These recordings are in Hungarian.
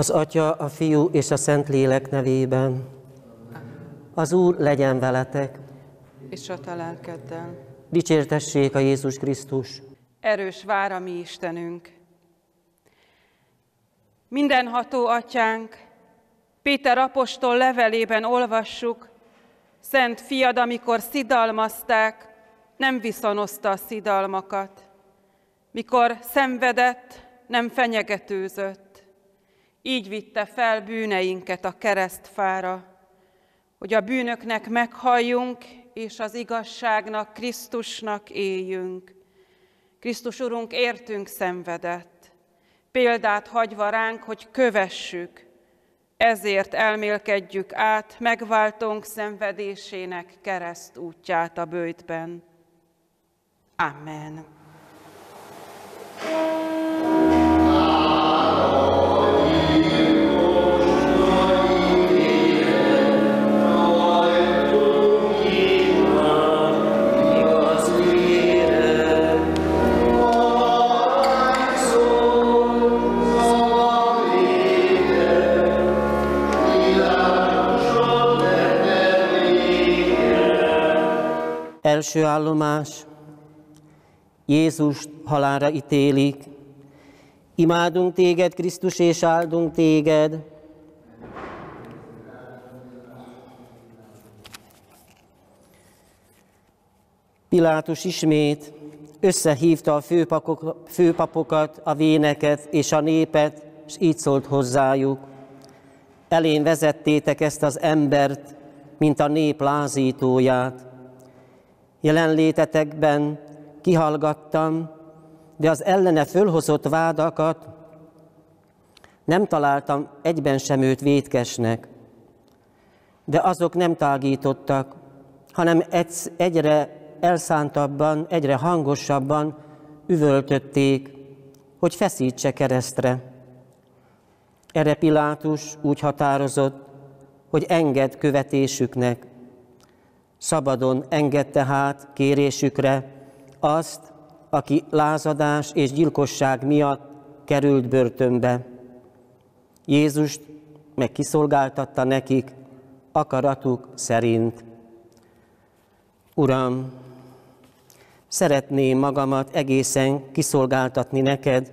Az Atya, a Fiú és a Szentlélek nevében. Az Úr legyen veletek. És a te lelkeddel. Dicsértessék a Jézus Krisztus. Erős vár a mi Istenünk. Mindenható Atyánk, Péter apostol levelében olvassuk, Szent fiad, amikor szidalmazták, nem viszonozta a szidalmakat. Mikor szenvedett, nem fenyegetőzött. Így vitte fel bűneinket a keresztfára, hogy a bűnöknek meghalljunk, és az igazságnak, Krisztusnak éljünk. Krisztus Urunk értünk szenvedett, példát hagyva ránk, hogy kövessük, ezért elmélkedjük át megváltónk szenvedésének kereszt útját a bőjtben. Amen. Első állomás, Jézus halára ítélik. Imádunk téged, Krisztus, és áldunk téged. Pilátus ismét összehívta a főpapok, főpapokat, a véneket és a népet, és így szólt hozzájuk. Elén vezettétek ezt az embert, mint a nép lázítóját. Jelenlétetekben kihallgattam, de az ellene fölhozott vádakat nem találtam egyben sem őt vétkesnek. De azok nem tágítottak, hanem egyre elszántabban, egyre hangosabban üvöltötték, hogy feszítse keresztre. Erre Pilátus úgy határozott, hogy enged követésüknek. Szabadon engedte hát kérésükre azt, aki lázadás és gyilkosság miatt került börtönbe. Jézust meg kiszolgáltatta nekik akaratuk szerint. Uram, szeretném magamat egészen kiszolgáltatni neked,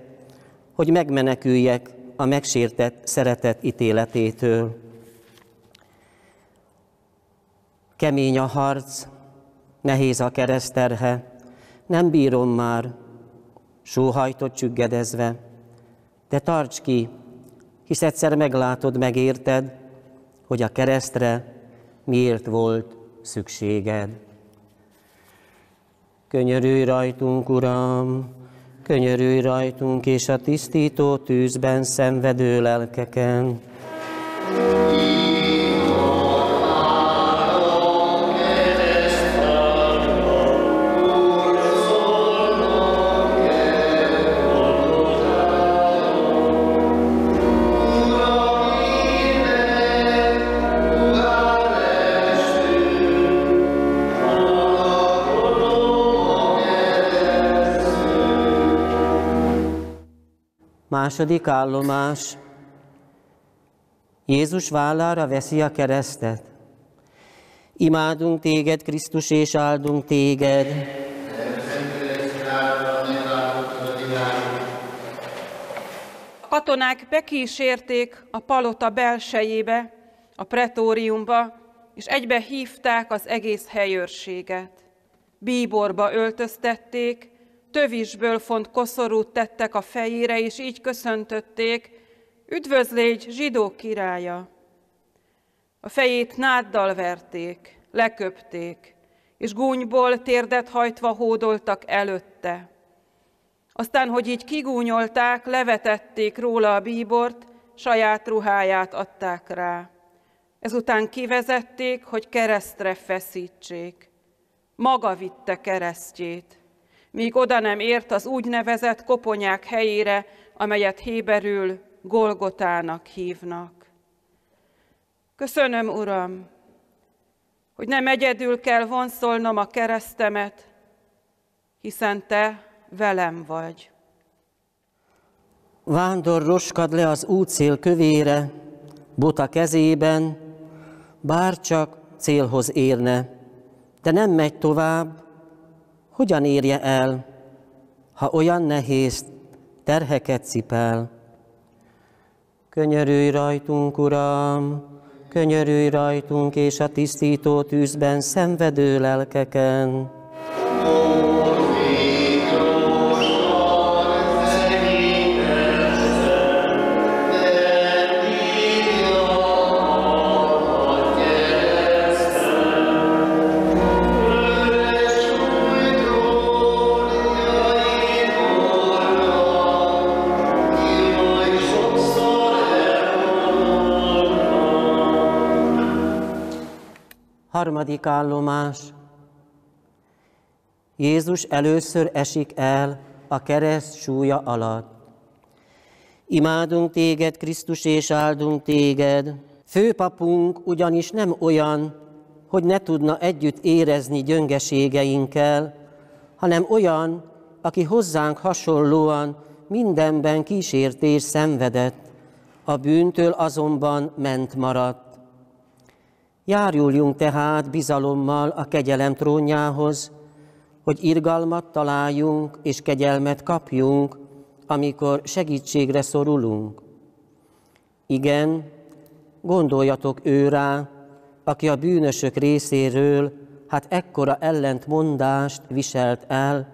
hogy megmeneküljek a megsértett szeretet ítéletétől. Kemény a harc, nehéz a kereszterhe, nem bírom már, sóhajtott csüggedezve, de tarts ki, hisz egyszer meglátod, megérted, hogy a keresztre miért volt szükséged. Könyörülj rajtunk, Uram, könyörülj rajtunk, és a tisztító tűzben szenvedő lelkeken. Második állomás. Jézus vállára veszi a keresztet. Imádunk téged, Krisztus, és áldunk téged. A katonák bekísérték a palota belsejébe, a pretóriumba, és egybe hívták az egész helyőrséget. Bíborba öltöztették, tövisből font koszorút tettek a fejére, és így köszöntötték, üdvözlégy zsidó királya. A fejét náddal verték, leköpték, és gúnyból térdet hajtva hódoltak előtte. Aztán, hogy így kigúnyolták, levetették róla a bíbort, saját ruháját adták rá. Ezután kivezették, hogy keresztre feszítsék. Maga vitte keresztjét míg oda nem ért az úgynevezett koponyák helyére, amelyet Héberül Golgotának hívnak. Köszönöm, Uram, hogy nem egyedül kell vonszolnom a keresztemet, hiszen Te velem vagy. Vándor roskad le az útszél kövére, bota kezében, bár csak célhoz érne, de nem megy tovább, hogyan érje el, ha olyan nehéz terheket cipel. Könyörülj rajtunk, Uram, könyörülj rajtunk, és a tisztító tűzben szenvedő lelkeken. Harmadik állomás. Jézus először esik el a kereszt súlya alatt. Imádunk téged, Krisztus, és áldunk téged. Főpapunk ugyanis nem olyan, hogy ne tudna együtt érezni gyöngeségeinkkel, hanem olyan, aki hozzánk hasonlóan mindenben kísértés szenvedett, a bűntől azonban ment maradt. Járuljunk tehát bizalommal a kegyelem trónjához, hogy irgalmat találjunk és kegyelmet kapjunk, amikor segítségre szorulunk. Igen, gondoljatok ő rá, aki a bűnösök részéről hát ekkora ellentmondást viselt el,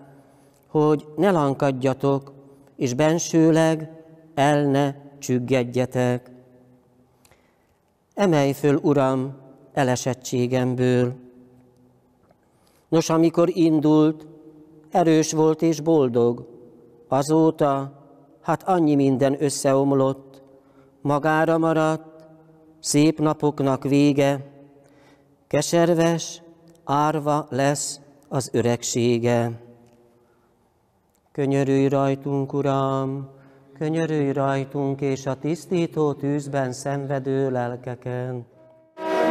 hogy ne lankadjatok, és bensőleg el ne csüggedjetek. Emelj föl, Uram, elesettségemből. Nos, amikor indult, erős volt és boldog. Azóta, hát annyi minden összeomlott, magára maradt, szép napoknak vége, keserves, árva lesz az öregsége. Könyörülj rajtunk, Uram, könyörülj rajtunk, és a tisztító tűzben szenvedő lelkeken.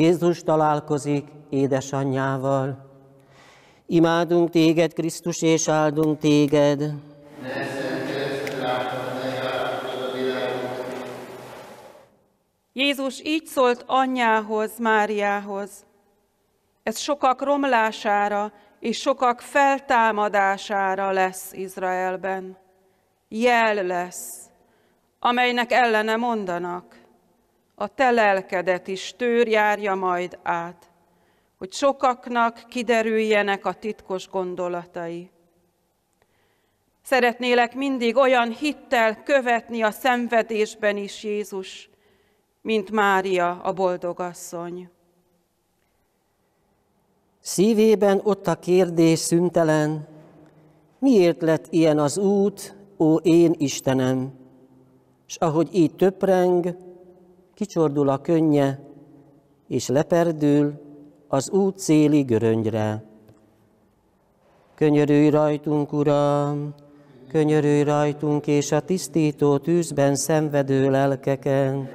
Jézus találkozik édesanyjával. Imádunk téged, Krisztus, és áldunk téged. Jézus így szólt anyjához, Máriához. Ez sokak romlására és sokak feltámadására lesz Izraelben. Jel lesz, amelynek ellene mondanak. A te lelkedet is tőr járja majd át, hogy sokaknak kiderüljenek a titkos gondolatai. Szeretnélek mindig olyan hittel követni a szenvedésben is Jézus, mint Mária a boldogasszony. Szívében ott a kérdés szüntelen, miért lett ilyen az út, ó én Istenem? És ahogy így töpreng, kicsordul a könnye, és leperdül az út céli göröngyre. Könyörülj rajtunk, Uram, könyörülj rajtunk, és a tisztító tűzben szenvedő lelkeken.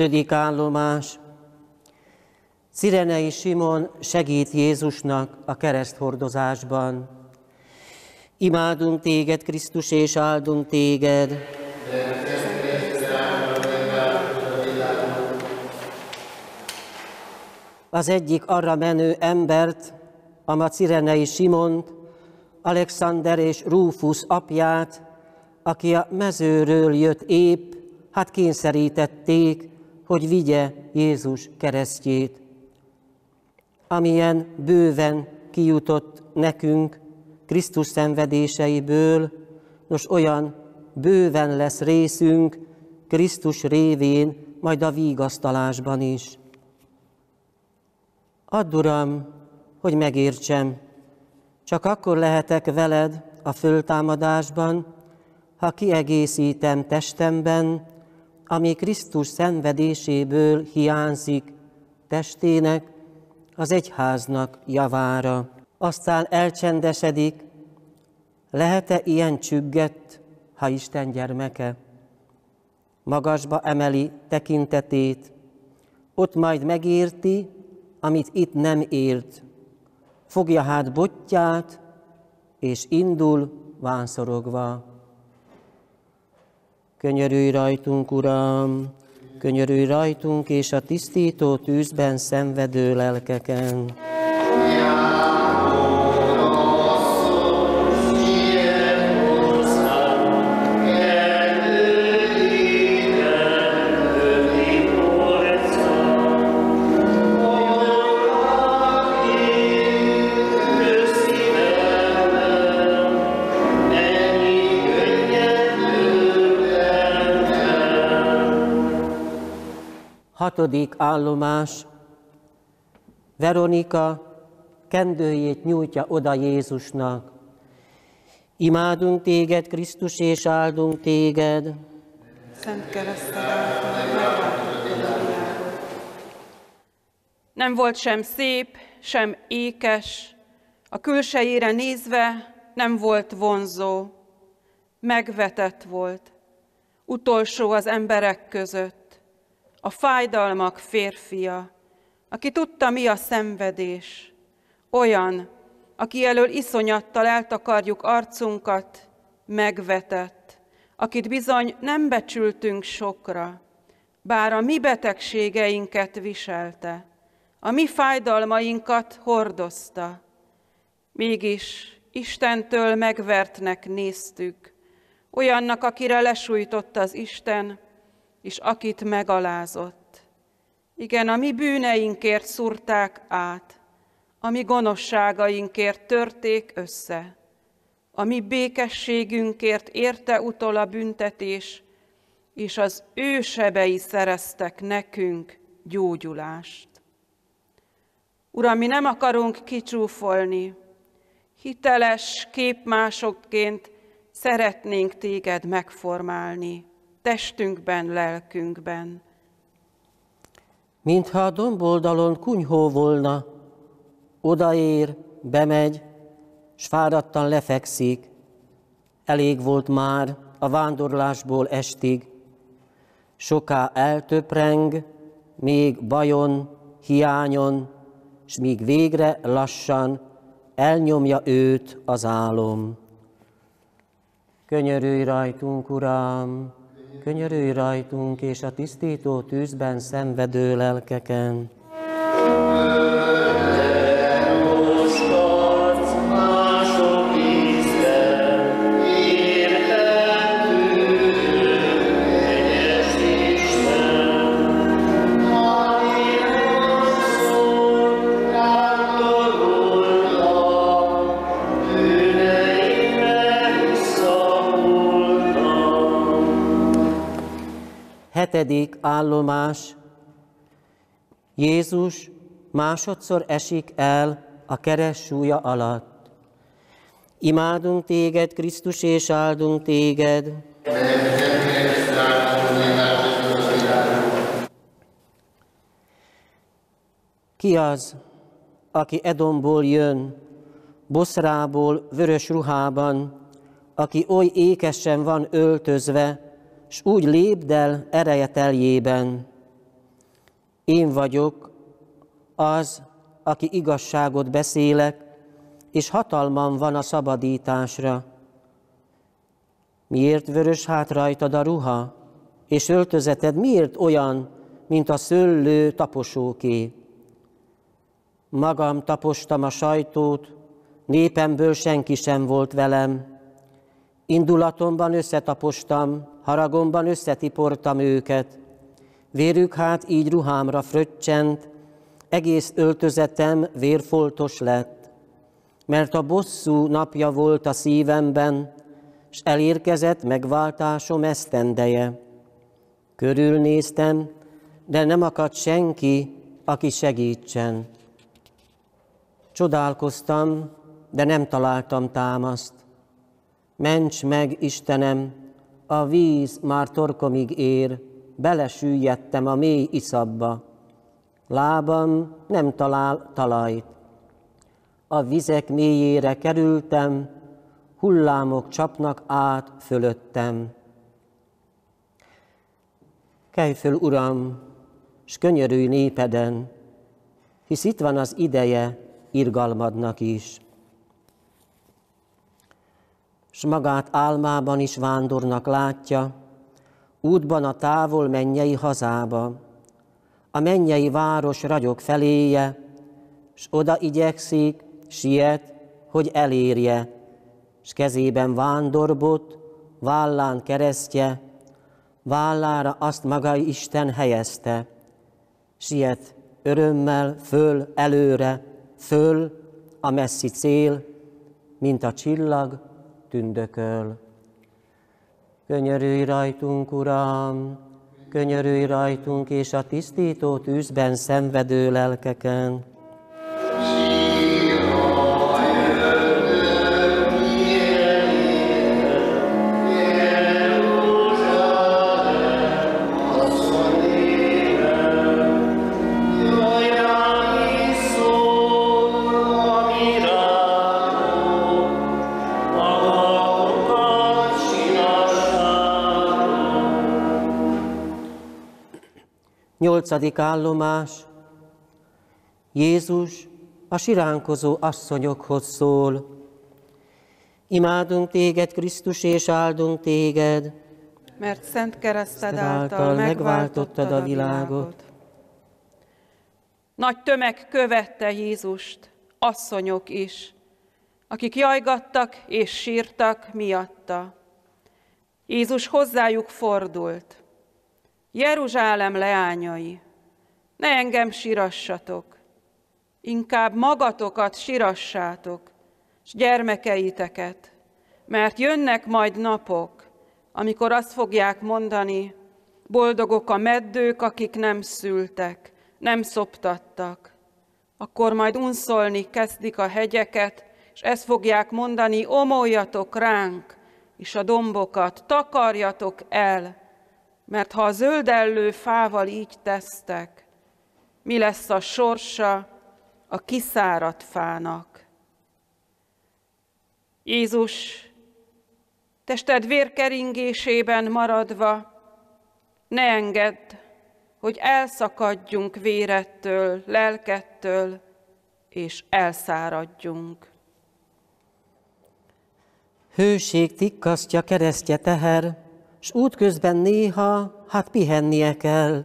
Ötödik állomás. Cirenei Simon segít Jézusnak a kereszthordozásban. Imádunk téged, Krisztus, és áldunk téged. Az egyik arra menő embert, a Cirenei Simont, Alexander és Rufus apját, aki a mezőről jött épp, hát kényszerítették, hogy vigye Jézus keresztjét. Amilyen bőven kijutott nekünk Krisztus szenvedéseiből, nos olyan bőven lesz részünk Krisztus révén, majd a vígasztalásban is. Add, Uram, hogy megértsem, csak akkor lehetek veled a föltámadásban, ha kiegészítem testemben, ami Krisztus szenvedéséből hiányzik testének, az egyháznak javára. Aztán elcsendesedik, lehet-e ilyen csüggett, ha Isten gyermeke? Magasba emeli tekintetét, ott majd megérti, amit itt nem ért. Fogja hát botját, és indul vánszorogva. Könyörülj rajtunk, Uram, könyörülj rajtunk és a tisztító tűzben szenvedő lelkeken. Hatodik állomás. Veronika kendőjét nyújtja oda Jézusnak. Imádunk téged, Krisztus, és áldunk téged. Szent Nem volt sem szép, sem ékes, a külsejére nézve nem volt vonzó, megvetett volt, utolsó az emberek között a fájdalmak férfia, aki tudta, mi a szenvedés, olyan, aki elől iszonyattal eltakarjuk arcunkat, megvetett, akit bizony nem becsültünk sokra, bár a mi betegségeinket viselte, a mi fájdalmainkat hordozta. Mégis Istentől megvertnek néztük, olyannak, akire lesújtott az Isten, és akit megalázott. Igen, a mi bűneinkért szúrták át, a mi gonoszságainkért törték össze, a mi békességünkért érte utol a büntetés, és az ő sebei szereztek nekünk gyógyulást. Uram, mi nem akarunk kicsúfolni, hiteles képmásokként szeretnénk téged megformálni testünkben, lelkünkben. Mintha a domboldalon kunyhó volna, odaér, bemegy, s fáradtan lefekszik. Elég volt már a vándorlásból estig. Soká eltöpreng, még bajon, hiányon, s míg végre lassan elnyomja őt az álom. Könyörülj rajtunk, Uram! Könyörülj rajtunk és a tisztító tűzben szenvedő lelkeken. Hetedik állomás. Jézus másodszor esik el a keres súlya alatt. Imádunk téged, Krisztus, és áldunk téged. Ki az, aki Edomból jön, Boszrából, vörös ruhában, aki oly ékesen van öltözve, s úgy lépdel ereje teljében. Én vagyok az, aki igazságot beszélek, és hatalmam van a szabadításra. Miért vörös hát rajtad a ruha, és öltözeted miért olyan, mint a szőlő taposóké? Magam tapostam a sajtót, népemből senki sem volt velem. Indulatomban összetapostam, haragomban összetiportam őket, Vérük hát így ruhámra fröccsent, egész öltözetem vérfoltos lett, mert a bosszú napja volt a szívemben, s elérkezett megváltásom esztendeje. Körülnéztem, de nem akadt senki, aki segítsen. Csodálkoztam, de nem találtam támaszt. Ments meg, Istenem, a víz már torkomig ér, belesüllyedtem a mély iszabba. Lábam nem talál talajt. A vizek mélyére kerültem, hullámok csapnak át fölöttem. Kelj föl, Uram, s könyörülj népeden, hisz itt van az ideje irgalmadnak is. S magát álmában is vándornak látja, útban a távol mennyei hazába. A mennyei város ragyog feléje, s oda igyekszik, siet, hogy elérje, s kezében vándorbot, vállán keresztje, vállára azt maga Isten helyezte. Siet örömmel föl előre, föl a messzi cél, mint a csillag tündököl. Könyörülj rajtunk, Uram, könyörülj rajtunk és a tisztító tűzben szenvedő lelkeken. Nyolcadik állomás. Jézus a siránkozó asszonyokhoz szól. Imádunk téged, Krisztus, és áldunk téged, mert szent kereszted által megváltottad a világot. Nagy tömeg követte Jézust, asszonyok is, akik jajgattak és sírtak miatta. Jézus hozzájuk fordult. Jeruzsálem leányai, ne engem sirassatok, inkább magatokat sirassátok, s gyermekeiteket, mert jönnek majd napok, amikor azt fogják mondani, boldogok a meddők, akik nem szültek, nem szoptattak. Akkor majd unszolni kezdik a hegyeket, és ezt fogják mondani, omoljatok ránk, és a dombokat takarjatok el, mert ha a zöldellő fával így tesztek, mi lesz a sorsa a kiszáradt fának? Jézus, tested vérkeringésében maradva, ne engedd, hogy elszakadjunk vérettől, lelkettől, és elszáradjunk. Hőség tikkasztja keresztje teher, s útközben néha, hát pihennie kell.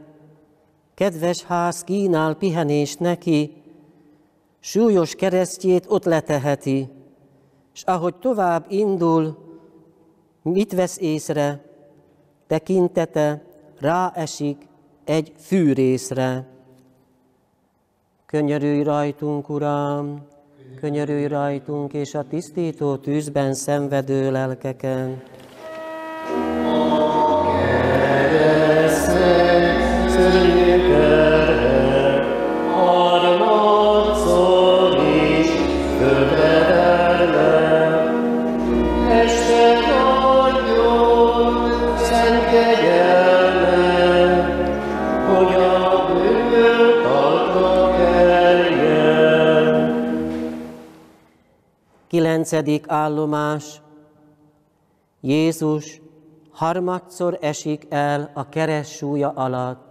Kedves ház kínál pihenést neki, súlyos keresztjét ott leteheti, s ahogy tovább indul, mit vesz észre? Tekintete ráesik egy fűrészre. Könyörülj rajtunk, Uram, könyörülj rajtunk, és a tisztító tűzben szenvedő lelkeken. Kilencedik állomás. Jézus harmadszor esik el a keres súlya alatt.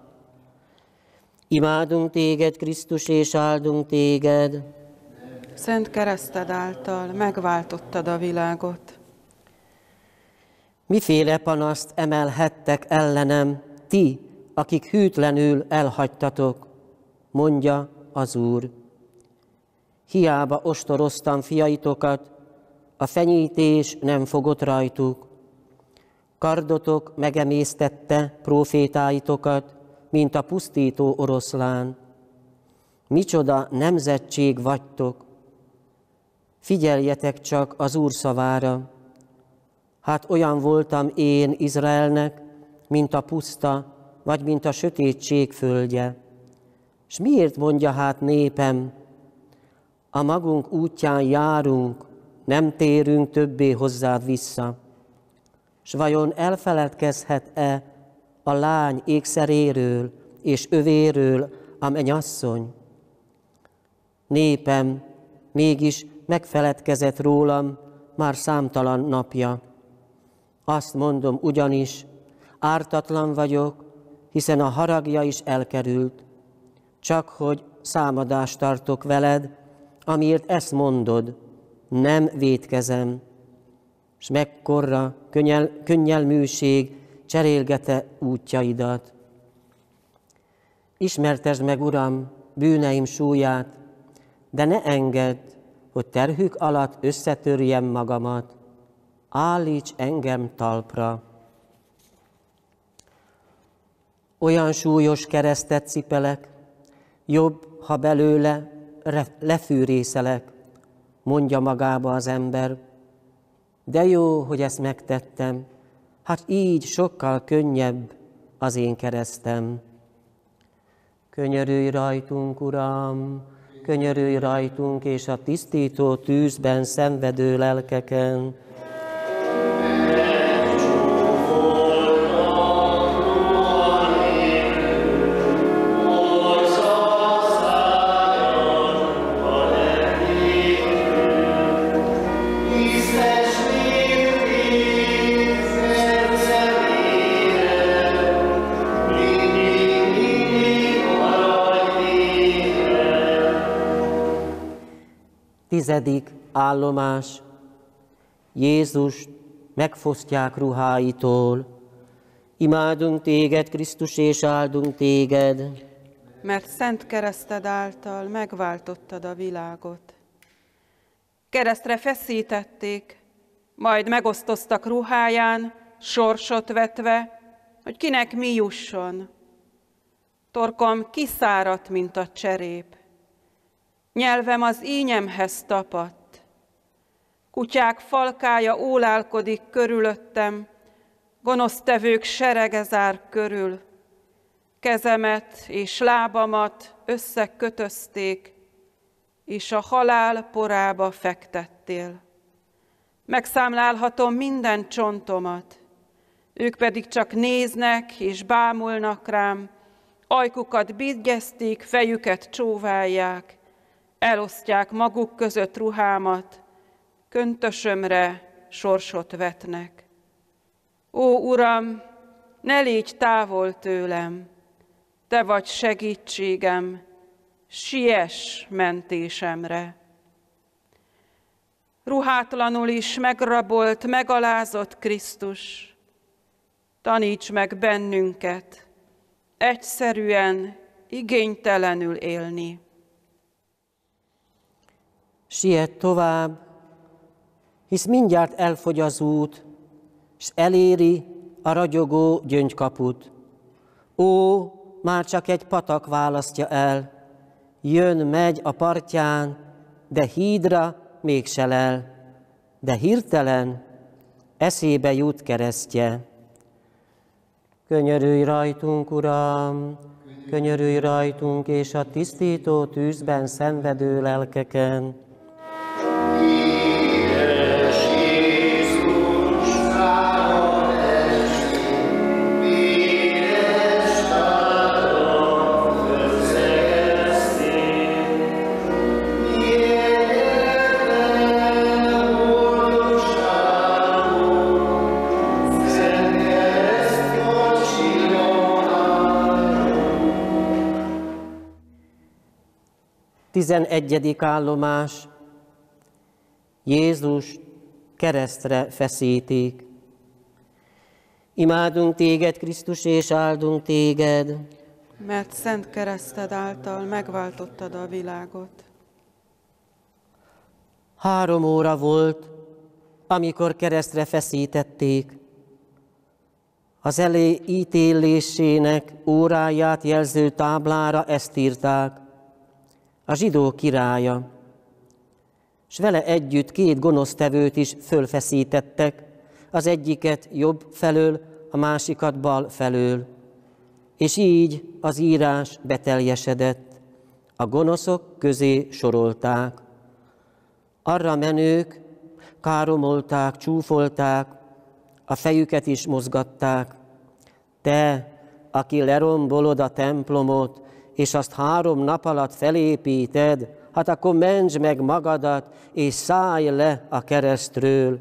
Imádunk téged, Krisztus, és áldunk téged. Szent kereszted által megváltottad a világot. Miféle panaszt emelhettek ellenem, ti, akik hűtlenül elhagytatok, mondja az Úr. Hiába ostoroztam fiaitokat, a fenyítés nem fogott rajtuk. Kardotok megemésztette profétáitokat, mint a pusztító oroszlán. Micsoda nemzetség vagytok! Figyeljetek csak az Úr szavára. Hát olyan voltam én Izraelnek, mint a puszta, vagy mint a sötétség földje. És miért mondja hát népem, a magunk útján járunk, nem térünk többé hozzád vissza. S vajon elfeledkezhet-e a lány ékszeréről és övéről a mennyasszony? Népem mégis megfeledkezett rólam már számtalan napja. Azt mondom ugyanis, ártatlan vagyok, hiszen a haragja is elkerült, csak hogy számadást tartok veled, amiért ezt mondod, nem védkezem, és mekkorra könnyel, könnyelműség cserélgete útjaidat. Ismertesd meg, Uram, bűneim súlyát, de ne engedd, hogy terhük alatt összetörjem magamat. Állíts engem talpra. Olyan súlyos keresztet cipelek, jobb, ha belőle lefűrészelek, mondja magába az ember. De jó, hogy ezt megtettem, hát így sokkal könnyebb az én keresztem. Könyörülj rajtunk, Uram, könyörülj rajtunk, és a tisztító tűzben szenvedő lelkeken, Tizedik állomás. Jézus megfosztják ruháitól. Imádunk téged, Krisztus, és áldunk téged. Mert szent kereszted által megváltottad a világot. Keresztre feszítették, majd megosztoztak ruháján, sorsot vetve, hogy kinek mi jusson. Torkom kiszáradt, mint a cserép nyelvem az ínyemhez tapadt. Kutyák falkája ólálkodik körülöttem, gonosztevők serege zár körül. Kezemet és lábamat összekötözték, és a halál porába fektettél. Megszámlálhatom minden csontomat, ők pedig csak néznek és bámulnak rám, ajkukat bigyezték, fejüket csóválják, elosztják maguk között ruhámat, köntösömre sorsot vetnek. Ó, Uram, ne légy távol tőlem, Te vagy segítségem, siess mentésemre. Ruhátlanul is megrabolt, megalázott Krisztus, taníts meg bennünket, egyszerűen, igénytelenül élni siet tovább, hisz mindjárt elfogy az út, s eléri a ragyogó gyöngykaput. Ó, már csak egy patak választja el, jön, megy a partján, de hídra mégse lel, de hirtelen eszébe jut keresztje. Könyörülj rajtunk, Uram, könyörülj rajtunk, és a tisztító tűzben szenvedő lelkeken, Tizenegyedik állomás. Jézus keresztre feszítik. Imádunk téged, Krisztus, és áldunk téged. Mert szent kereszted által megváltottad a világot. Három óra volt, amikor keresztre feszítették. Az elé ítélésének óráját jelző táblára ezt írták. A zsidó királya. És vele együtt két gonosztevőt is fölfeszítettek, az egyiket jobb felől, a másikat bal felől. És így az írás beteljesedett. A gonoszok közé sorolták. Arra menők káromolták, csúfolták, a fejüket is mozgatták. Te, aki lerombolod a templomot, és azt három nap alatt felépíted, hát akkor mentsd meg magadat, és szállj le a keresztről.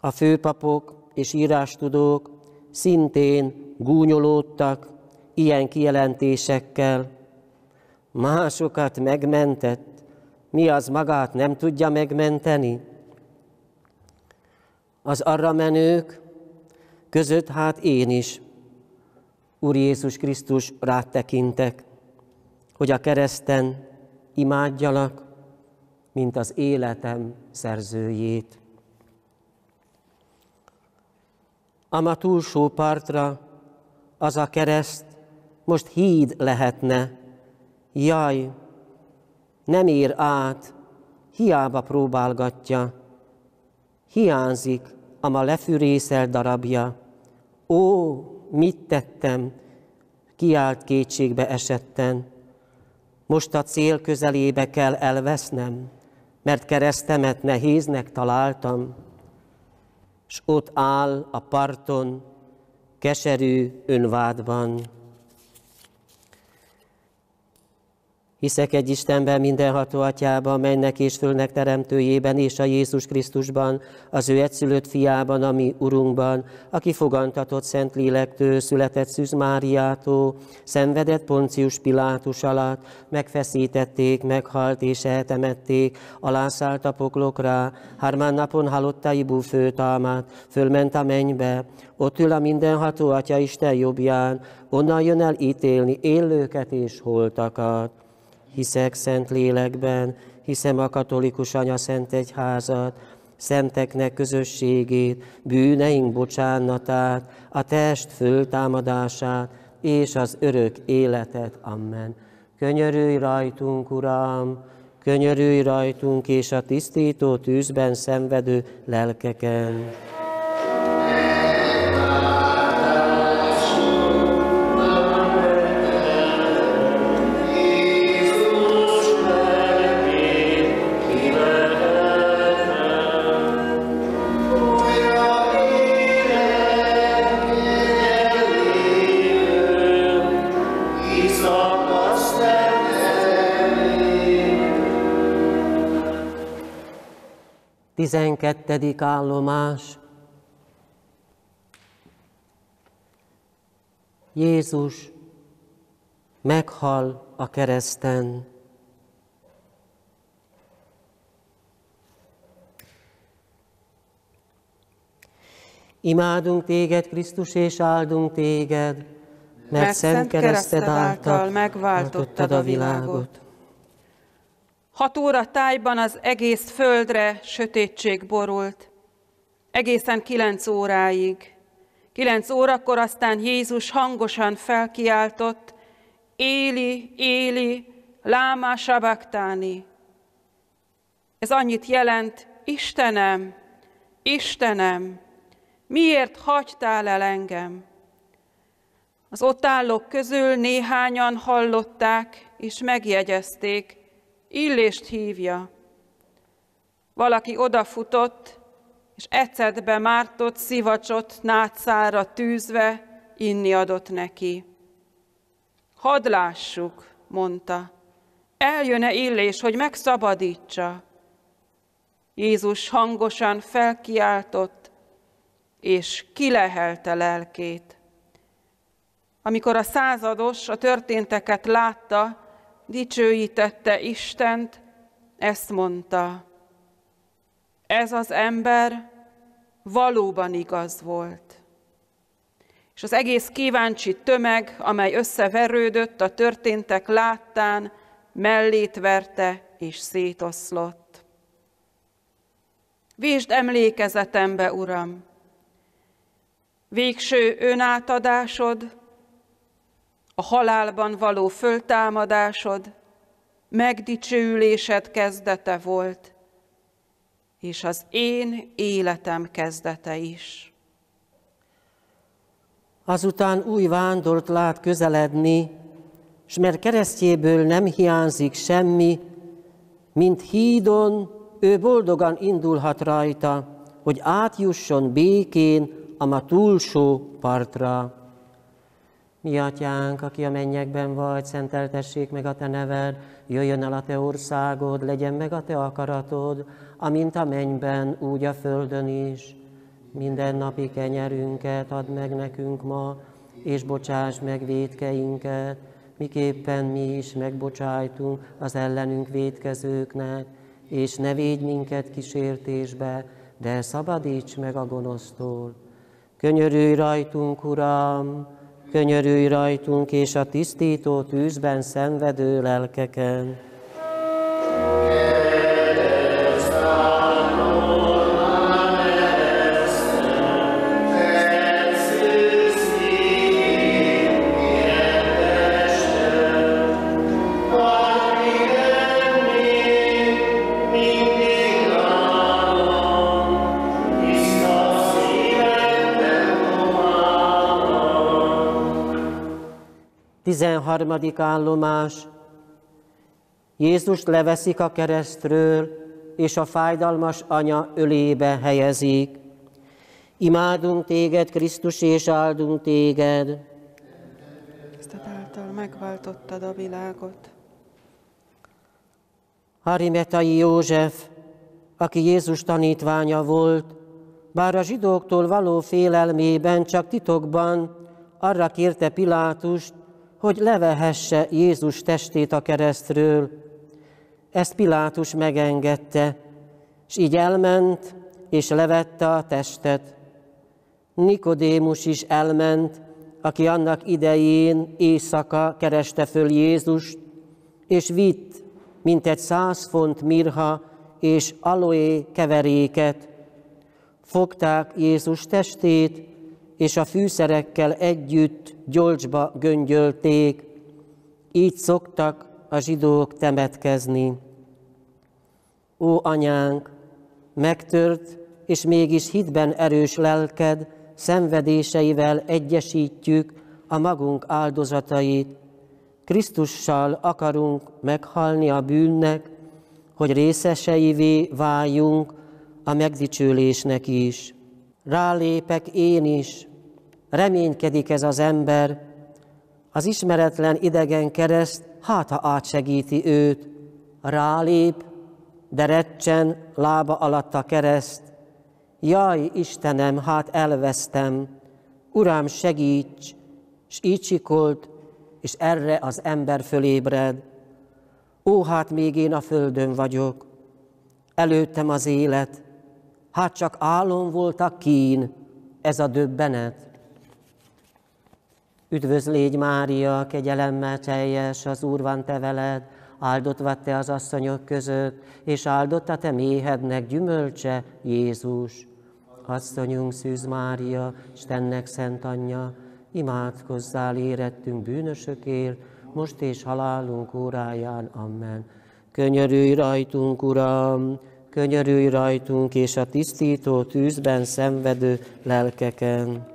A főpapok és írástudók szintén gúnyolódtak ilyen kijelentésekkel. Másokat megmentett, mi az magát nem tudja megmenteni? Az arra menők között hát én is, Úr Jézus Krisztus, rád tekintek, hogy a kereszten imádjalak, mint az életem szerzőjét. Ama túlsó partra az a kereszt most híd lehetne. Jaj, nem ér át, hiába próbálgatja. Hiányzik a ma lefűrészel darabja. Ó, mit tettem, kiált kétségbe esetten. Most a cél közelébe kell elvesznem, mert keresztemet nehéznek találtam, s ott áll a parton, keserű önvádban. Hiszek egy Istenben, mindenható atyában, mennek és fölnek teremtőjében, és a Jézus Krisztusban, az ő egyszülött fiában, ami Urunkban, aki fogantatott Szent Lélektől, született Szűz Máriától, szenvedett Poncius Pilátus alatt, megfeszítették, meghalt és eltemették, alászállt a poklokra, hármán napon halottaibu főtámát, fölment a mennybe, ott ül a mindenható Atya Isten jobbján, onnan jön el ítélni élőket és holtakat hiszek szent lélekben, hiszem a katolikus anya szent egyházat, szenteknek közösségét, bűneink bocsánatát, a test föltámadását és az örök életet. Amen. Könyörülj rajtunk, Uram, könyörülj rajtunk és a tisztító tűzben szenvedő lelkeken. 12. állomás. Jézus meghal a kereszten. Imádunk téged, Krisztus, és áldunk téged, mert, mert szent kereszted által megváltottad a világot. Hat óra tájban az egész földre sötétség borult. Egészen kilenc óráig. Kilenc órakor aztán Jézus hangosan felkiáltott, Éli, Éli, láma sabaktáni. Ez annyit jelent, Istenem, Istenem, miért hagytál el engem? Az ott állók közül néhányan hallották és megjegyezték, Illést hívja. Valaki odafutott, és ecetbe mártott szivacsot nátszára tűzve inni adott neki. Hadd lássuk, mondta, eljön-e illés, hogy megszabadítsa. Jézus hangosan felkiáltott, és kilehelte lelkét. Amikor a százados a történteket látta, dicsőítette Istent, ezt mondta, ez az ember valóban igaz volt. És az egész kíváncsi tömeg, amely összeverődött a történtek láttán, mellét verte és szétoszlott. Vésd emlékezetembe, Uram! Végső önátadásod, a halálban való föltámadásod, megdicsőülésed kezdete volt, és az én életem kezdete is. Azután új vándort lát közeledni, s mert keresztjéből nem hiányzik semmi, mint hídon ő boldogan indulhat rajta, hogy átjusson békén a ma túlsó partra. Mi atyánk, aki a mennyekben vagy, szenteltessék meg a te neved, jöjjön el a te országod, legyen meg a te akaratod, amint a mennyben, úgy a földön is. Minden napi kenyerünket add meg nekünk ma, és bocsáss meg védkeinket, miképpen mi is megbocsájtunk az ellenünk védkezőknek, és ne védj minket kísértésbe, de szabadíts meg a gonosztól. Könyörülj rajtunk, Uram, könyörülj rajtunk, és a tisztító tűzben szenvedő lelkeken. 13. állomás. Jézust leveszik a keresztről, és a fájdalmas anya ölébe helyezik. Imádunk téged, Krisztus, és áldunk téged. Tisztet által megváltottad a világot. Harimetai József, aki Jézus tanítványa volt, bár a zsidóktól való félelmében csak titokban arra kérte Pilátust, hogy levehesse Jézus testét a keresztről. Ezt Pilátus megengedte, és így elment, és levette a testet. Nikodémus is elment, aki annak idején éjszaka kereste föl Jézust, és vitt mint egy száz font mirha és aloé keveréket. Fogták Jézus testét, és a fűszerekkel együtt gyolcsba göngyölték, így szoktak a zsidók temetkezni. Ó, anyánk, megtört és mégis hitben erős lelked, szenvedéseivel egyesítjük a magunk áldozatait. Krisztussal akarunk meghalni a bűnnek, hogy részeseivé váljunk a megdicsőlésnek is. Rálépek én is, reménykedik ez az ember, az ismeretlen idegen kereszt, hát ha átsegíti őt, rálép, de recsen lába alatt a kereszt. Jaj, Istenem, hát elvesztem, Uram, segíts! S így sikolt, és erre az ember fölébred. Ó, hát még én a földön vagyok, előttem az élet, hát csak álom volt a kín, ez a döbbenet. Üdvöz légy Mária, kegyelemmel teljes, az Úr van te veled, áldott vagy te az asszonyok között, és áldott a te méhednek gyümölcse, Jézus. Asszonyunk Szűz Mária, Istennek szent anyja, imádkozzál érettünk bűnösökért, most és halálunk óráján. Amen. Könyörülj rajtunk, Uram, könyörülj rajtunk, és a tisztító tűzben szenvedő lelkeken.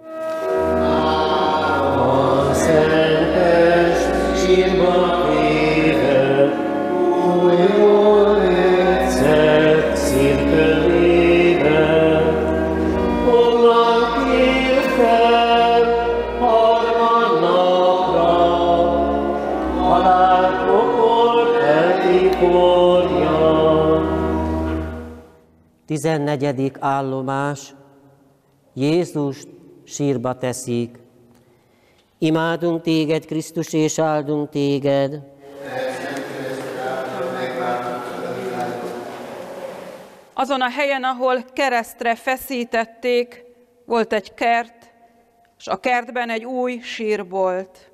Tizennegyedik állomás, Jézus sírba teszik. Imádunk téged, Krisztus, és áldunk téged. Azon a helyen, ahol keresztre feszítették, volt egy kert, és a kertben egy új sír volt.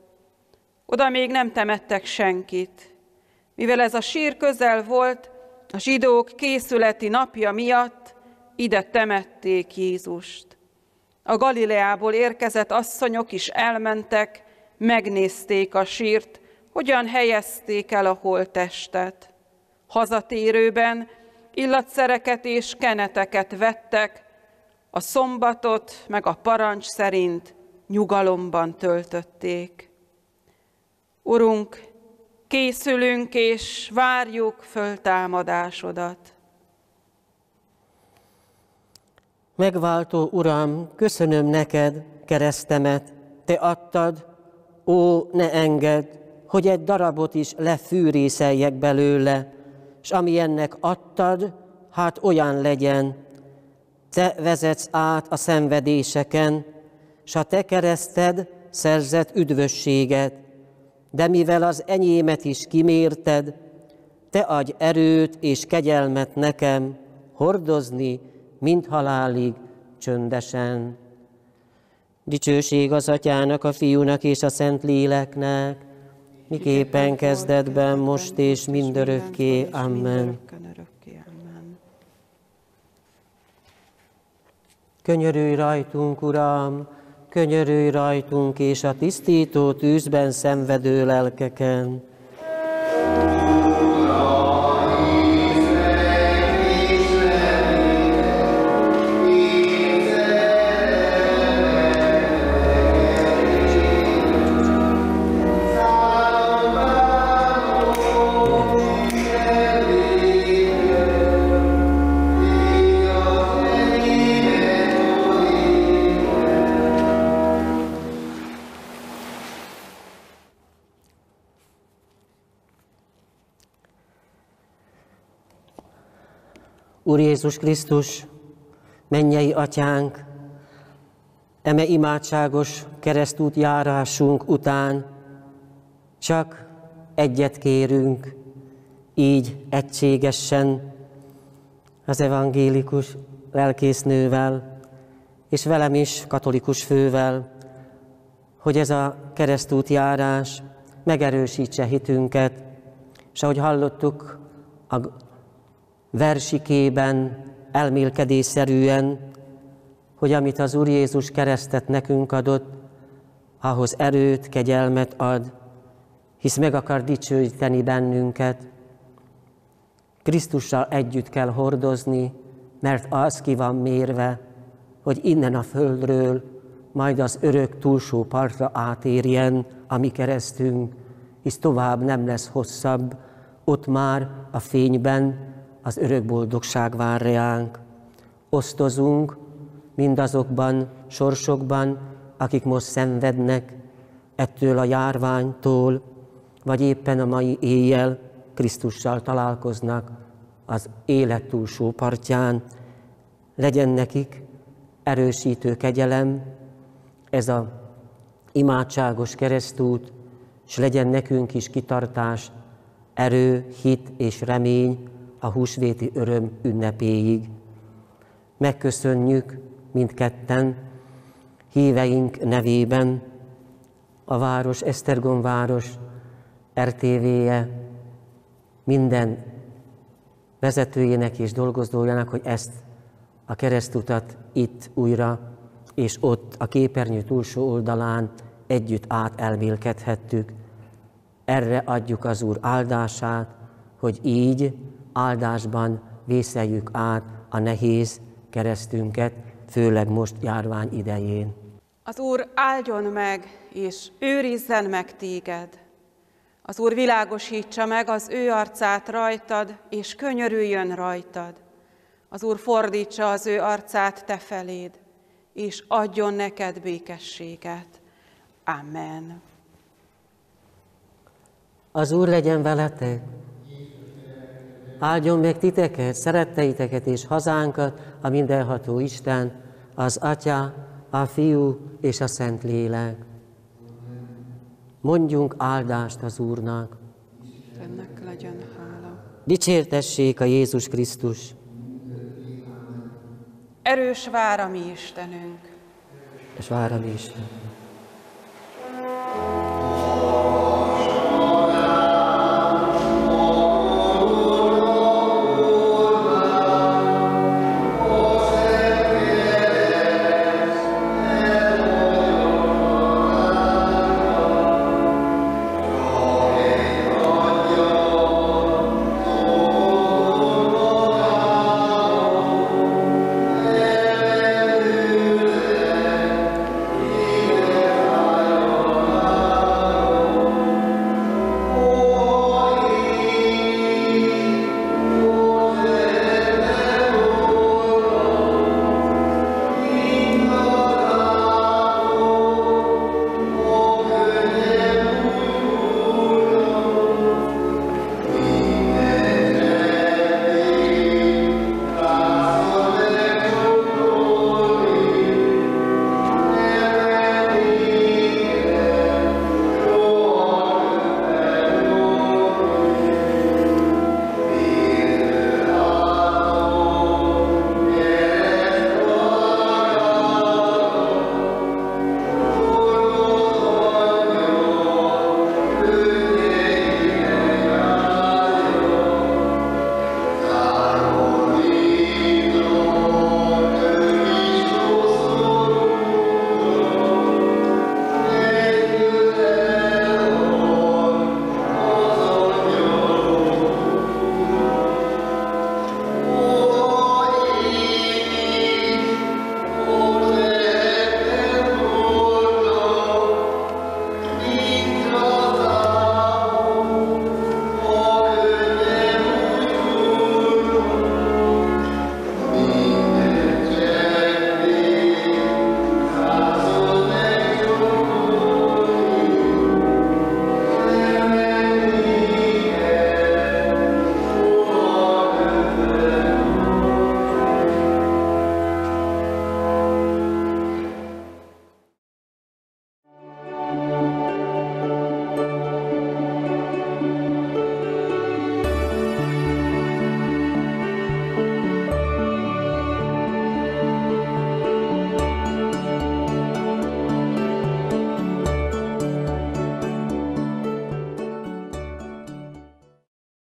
Oda még nem temettek senkit. Mivel ez a sír közel volt, a zsidók készületi napja miatt ide temették Jézust. A Galileából érkezett asszonyok is elmentek, megnézték a sírt, hogyan helyezték el a holttestet. Hazatérőben illatszereket és keneteket vettek, a szombatot meg a parancs szerint nyugalomban töltötték. Urunk, készülünk és várjuk föltámadásodat. Megváltó Uram, köszönöm neked keresztemet, te adtad, ó, ne engedd, hogy egy darabot is lefűrészeljek belőle, és ami ennek adtad, hát olyan legyen. Te vezetsz át a szenvedéseken, s a te kereszted szerzett üdvösséget, de mivel az enyémet is kimérted, te adj erőt és kegyelmet nekem hordozni, mint halálig csöndesen. Dicsőség az atyának, a fiúnak és a szent léleknek, miképpen kezdetben, most és mindörökké. Amen. Könyörülj rajtunk, Uram, könyörülj rajtunk és a tisztító tűzben szenvedő lelkeken. Úr Jézus Krisztus, mennyei atyánk, eme imádságos keresztút járásunk után csak egyet kérünk, így egységesen az evangélikus lelkésznővel, és velem is katolikus fővel, hogy ez a keresztút járás megerősítse hitünket, és ahogy hallottuk a versikében, elmélkedésszerűen, hogy amit az Úr Jézus keresztet nekünk adott, ahhoz erőt, kegyelmet ad, hisz meg akar dicsőíteni bennünket. Krisztussal együtt kell hordozni, mert az ki van mérve, hogy innen a földről majd az örök túlsó partra átérjen a mi keresztünk, hisz tovább nem lesz hosszabb, ott már a fényben az örök boldogság vár reánk. Osztozunk mindazokban, sorsokban, akik most szenvednek ettől a járványtól, vagy éppen a mai éjjel Krisztussal találkoznak az élet túlsó partján. Legyen nekik erősítő kegyelem, ez a imádságos keresztút, és legyen nekünk is kitartás, erő, hit és remény, a húsvéti öröm ünnepéig. Megköszönjük mindketten híveink nevében a város, Esztergom város RTV-je, minden vezetőjének és dolgozójának, hogy ezt a keresztutat itt újra és ott a képernyő túlsó oldalán együtt át elmélkedhettük. Erre adjuk az Úr áldását, hogy így áldásban vészeljük át a nehéz keresztünket, főleg most járvány idején. Az Úr áldjon meg, és őrizzen meg téged. Az Úr világosítsa meg az ő arcát rajtad, és könyörüljön rajtad. Az Úr fordítsa az ő arcát te feléd, és adjon neked békességet. Amen. Az Úr legyen veletek áldjon meg titeket, szeretteiteket és hazánkat a mindenható Isten, az Atya, a Fiú és a Szent Lélek. Mondjunk áldást az Úrnak. Ennek legyen hála. Dicsértessék a Jézus Krisztus. Erős vár a mi Istenünk. És vár a mi Istenünk.